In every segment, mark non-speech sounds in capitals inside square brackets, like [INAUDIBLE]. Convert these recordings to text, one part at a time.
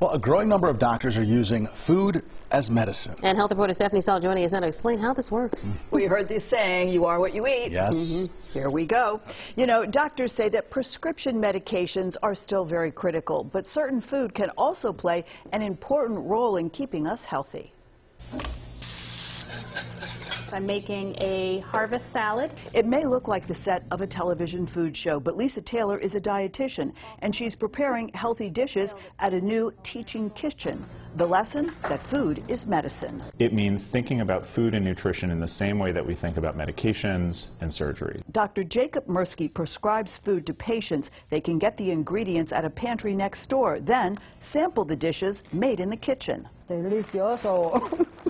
Well, a growing number of doctors are using food as medicine. And health reporter Stephanie Stahl joining us now to explain how this works. [LAUGHS] We heard this saying, you are what you eat. Yes. Mm-hmm. Here we go. You know, doctors say that prescription medications are still very critical, but certain food can also play an important role in keeping us healthy. I'm making a harvest salad. It may look like the set of a television food show, but Lisa Taylor is a dietitian, and she's preparing healthy dishes at a new teaching kitchen. The lesson that food is medicine. It means thinking about food and nutrition in the same way that we think about medications and surgery. Dr. Jacob Mirsky prescribes food to patients. They can get the ingredients at a pantry next door, then sample the dishes made in the kitchen. Delicioso. [LAUGHS]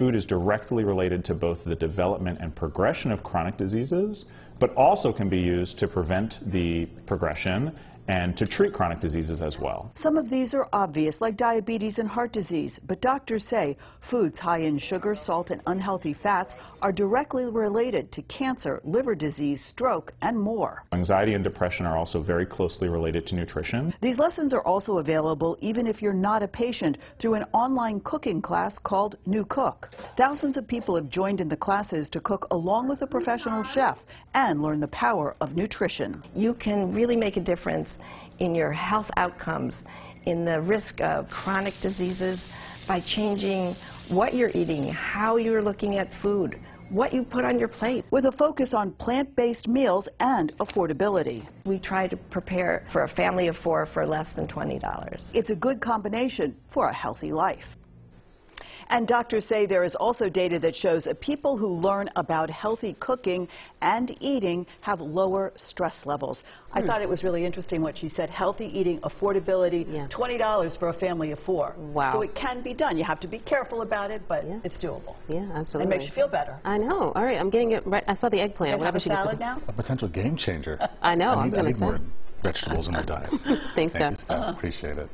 Food is directly related to both the development and progression of chronic diseases, but also can be used to prevent the progression and to treat chronic diseases as well. Some of these are obvious, like diabetes and heart disease, but doctors say foods high in sugar, salt, and unhealthy fats are directly related to cancer, liver disease, stroke, and more. Anxiety and depression are also very closely related to nutrition. These lessons are also available even if you're not a patient through an online cooking class called New Cook. Thousands of people have joined in the classes to cook along with a professional chef and learn the power of nutrition. you can really make a difference in your health outcomes, in the risk of chronic diseases by changing what you're eating, how you're looking at food, what you put on your plate. With a focus on plant-based meals and affordability. We try to prepare for a family of four for less than $20. It's a good combination for a healthy life. And doctors say there is also data that shows people who learn about healthy cooking and eating have lower stress levels. I hmm. thought it was really interesting what she said, healthy eating, affordability, Yeah. $20 for a family of four. Wow. So it can be done. You have to be careful about it, but Yeah. it's doable. Yeah, absolutely. It makes you feel better. I know. All right, I'm getting it right. I saw the eggplant. And have a salad now? A potential game changer. [LAUGHS] I know, I I was need, gonna need say. more vegetables in my diet. [LAUGHS] Thanks, Thank you, Steph. Steph. Appreciate it.